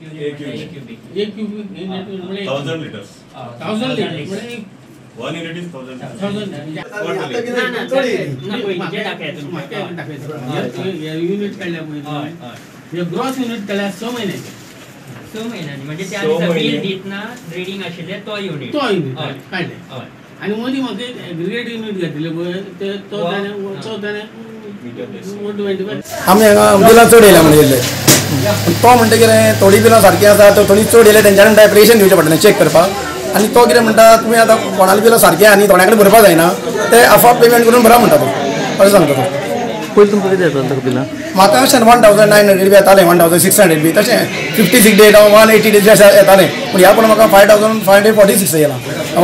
एक युनिट एक cubic unit म्हणजे थाउजंड लिटर्स थाउजंड लिटर म्हणजे one unit is thousand thousand unit काढल्या पयलीं ग्रॉस युनिट काढल्या स महिन्याचे स म्हणजे त्या दिसा. बिल रिडींग आशिल्ले तो युनिट तो युनिट हय काढले. हय आणि मदीं म्हाका एक एग्रिगेट युनिट घेतले पळय ते तो. ताणें तो ताणें आमी हांगा बिलां चड येयले तो म्हणटा कितें थोडी बिलां सारकी आसा तर थोडी चड येयले तेंच्या कडेन एप्लिकेशन दिवचें पडटा चॅक करपाक आनी तो कितें म्हणटा तुमी आतां कोणाली बिलां सारकी आहा न्ही थोड्या कडेन भरपा जायना ते हाफ पेमेंट करून भरा म्हणटा तो. अशें सांगता तो. पयलीं तुमकां कितें येतालें ताका बिलां? म्हाका अशें वन थावजंड नायन हंड्रेड बी येतालें वन थावजंड सिक्स हंड्रेड बी. तशें fifty six days one eighty days अशें येतालें. पूण ह्या पूण म्हाका five thousand five hundred forty six येयला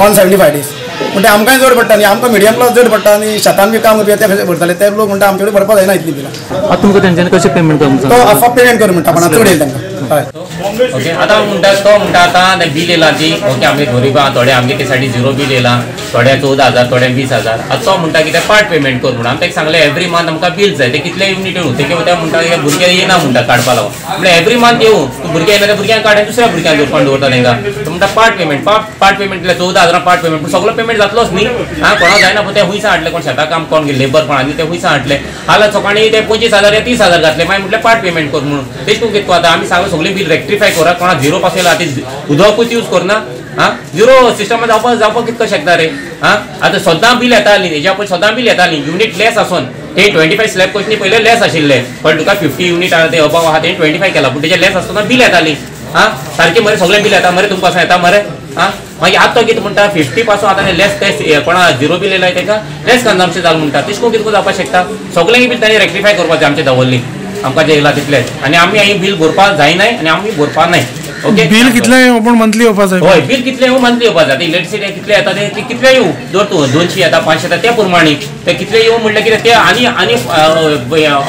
वन सेव्हन्टी फाय डेज ते आमकांय चड पडटा न्ही आमकां मिडियम क्लास चड पडटा आनी शेतान बी काम करपी ते भरताले ते लोक म्हणटा आमचे कडेन भरपा जायना इतली बिलां. आतां तुमकां तेंच्यांनी कशें पेमेंट करपाक तो हाफ पेमेंट कर म्हणटा पण चड येयला तांकां. ओके आता म्हणटा तो म्हणटा आता ते बिल येयला ती. ओके आमगे गरीबा थोडे आमगे ते साठी झिरो बिल येला थोड्या चवदा हजार थोड्या वीस हजार. आतां तो म्हणटा की ते पार्ट पेमेंट कर म्हणून आमी ताका सांगले एवरी मंथ आमकां बिल जाय ते कितले युनिट म्हणजे येऊ ते ते म्हणटा की भुरगे येना म्हणटा काडपा लागून म्हणजे एवरी मंथ येऊ. तूं भुरगे येना त्या भुरग्यांक काड दुसऱ्या भुरग्यांक फंड दवरता तांकां तो म्हणटा पार्ट पेमेंट पार्ट पेमेंट केल्यार चवदा हजारां पार्ट पेमेंट पूण सगळो पेमेंट जातलोच न्ही. हा कोणाक जायना पूण ते हुंयसा हाडले कोण शेतां काम कोण लेबर कोण आनी ते हुंयसा हाडले हाल्यार सकाळी ते पंचवीस हजार या तीस हजार घातले. मागीर म्हटले पार्ट पेमेंट कर म्हणून. तेच तूं कितें आता. आमी सांगले सगळे बिल रेक्टिफाय करा. कोणा झिरो पास येयला ती उदकूच यूज करना हा? झिरो सिस्टम जावपा जावपाक कितको शकता रे हा? आतां सदां बील येताली हेज्या पयलीं सदां बील येताली युनिट लेस आसून ते ट्वेंटी फाय स्लॅब कोचनी पहिले लेस आशिल्ले पण तुका फिफ्टी युनिट आहा ते अबाव आहा ते ट्वेंटी फाय केला. पूण तेजे लेस आसतना बील येताली हा? सारखे मरे सगळे बिल येता मरे तुमकां येता मरे. हा? मागीर आतां कितें म्हणटा फिफ्टी पासून आतां लेस ते कोणा झिरो बिल येयला तेका लेस कन्जम्पशन जालें म्हणटा तेश करून कितें जावपाक शकता सगळें बील तांणी रेक्टिफाय करपाचें आमचें दवरली आमकां जे येयला तितलेच आनी आमी ही बिल भरपा जायनाय आनी आमी भरपा नाय ओके बिल कितले आपण मंथली येवपा जाय होय बिल कितले येऊ मंथली येवपा जाता इलेक्ट्रिसिटी कितले येता ते कितले येऊ? जर तूं दोनशे येता पांचशे येता त्या प्रमाणे. ते कितले येऊ म्हणल्यार कितें ते आनी आनी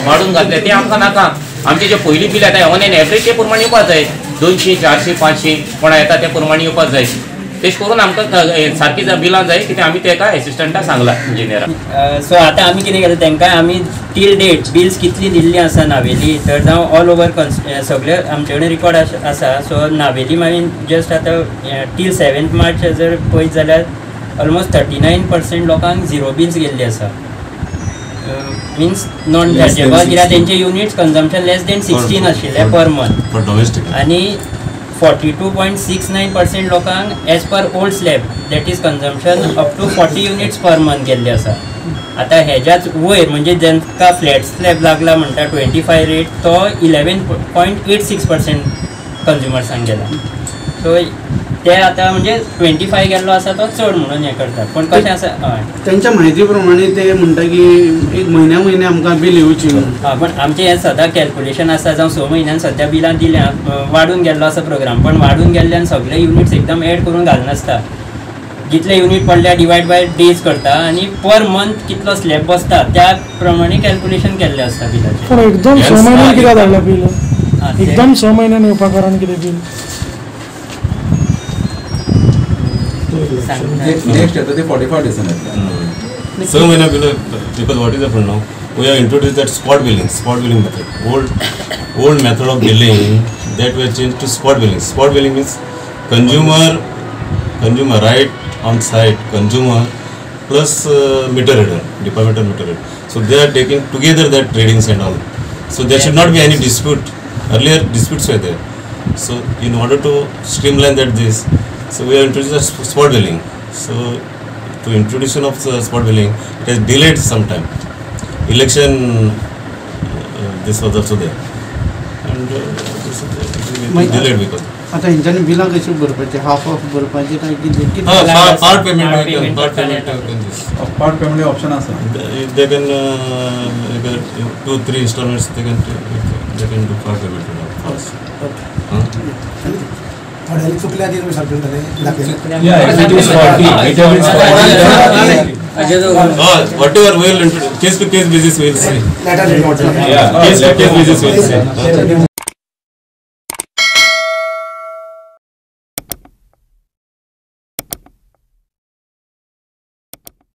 वाडून घातले. ते आमकां नाका. आमचे जे पयलीं बिल येता ऑन एन एवरेज ते प्रमाणे येवपा जाय दोनशे चारशे पांचशे कोणा येता त्या प्रमाणे येवपा जाय तेश करून आमकां सारकी जा बिलां जाय कितें आमी तेका एसिस्टंटाक सांगला इंजिनियराक सो आतां आमी कितें केलें तांकां आमी टील डेट बिल्स कितली दिल्ली आसा नावेली तर जावं ऑल ओवर सगळे आमचे कडेन रिकॉर्ड आसा. सो नावेली मागीर जस्ट आतां टील सेवेंथ मार्च जर पळयत जाल्यार ऑलमोस्ट थर्टी नायन पर्सेंट लोकांक झिरो बिल्स गेल्ली आसा. मिन्स नॉन चार्जेबल कित्याक तेंचे units consumption less than sixteen आशिल्ले पर मंथ फॉर डोमेस्टिक आणि forty two point six nine percent लोकांक as per old slab that is consumption up to forty units per month गेल्ले आसा आतां हेज्याच वयर म्हणजे जेंका फ्लॅट स्लॅब लागला म्हणटा ट्वेंटी फाय रेट तो eleven point eight six percent कन्ज्युमर्सांक गेला सो ते आतां म्हणजे ट्वेंटी फाय गेल्लो आसा तो चड म्हणून हें करतात. पण कशें आसा हय त्यांच्या माहिती प्रमाणे ते म्हणटा की एक म्हयन्या म्हयने आमकां बिल येवची हा पण आमचें हें सदां कॅल्कुलेशन आसा जावं स म्हयन्यान सद्या बिलां दिल्या. वाडून गेल्लो आसा प्रोग्राम पण वाडून गेल्ल्यान सगळे युनिट्स एकदम एड करून घालनासता जितले युनिट पडल्या डिवायड बाय डेज करता. आनी पर मंथ कितलो स्लॅब बसता त्या प्रमाणे कॅल्कुलेशन केल्लें आसता बिलाचें. पण एकदम एकदम स म्हयन्यान येवपा कारण कितें बिल. नेक्स्ट येता ते फॉर्टी डेसान spot billing, spot billing method. Old, old method of billing that we have changed to spot billing. Spot billing means consumer, consumer right on site, consumer plus uh, meter reader, departmental meter reader. So they are taking together that tradings and all. So there should not be any dispute. Earlier disputes were there. So in order to streamline that this, so we have introduced a sp- spot billing. So to introduction of uh, spot billing, it has delayed some time. Election, uh, this was also there. And uh, this is, it delayed because. आता हेंच्यांनी बिलां कशी भरपाची half of भरपाची काय कितें Ah, payment, we can this. Part payment option आसा They they can, uh, two, three installments, they can, they can do part payment. Huh? थोड्यांनी चुकल्या ती तुमी सारकें जालें Yeah, if it is 40, it is 40. Oh, whatever we will case to case basis we will see. Yeah, case to case basis we will see.